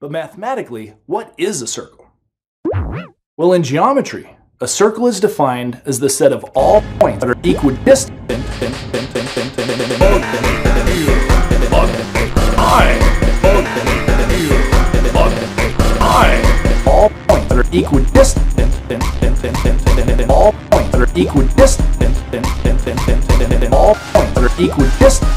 But mathematically, what is a circle? Well, in geometry, a circle is defined as the set of all points that are equidistant. All points that are equidistant. All points that are equidistant. All points that are equidistant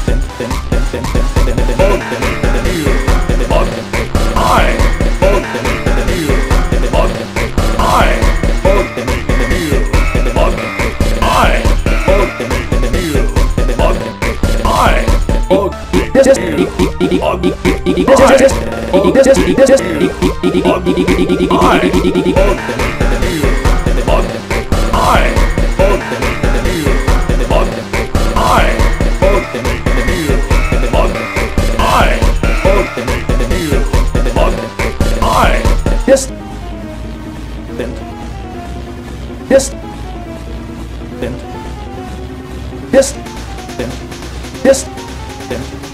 Yes. Yes. Yes.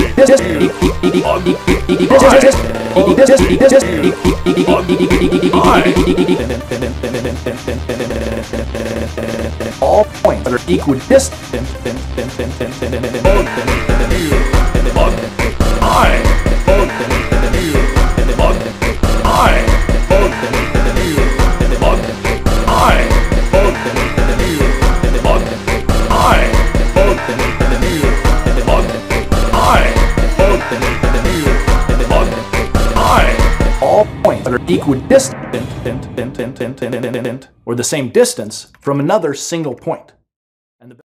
All points are equidistant. All points that are equidistant or the same distance from another single point.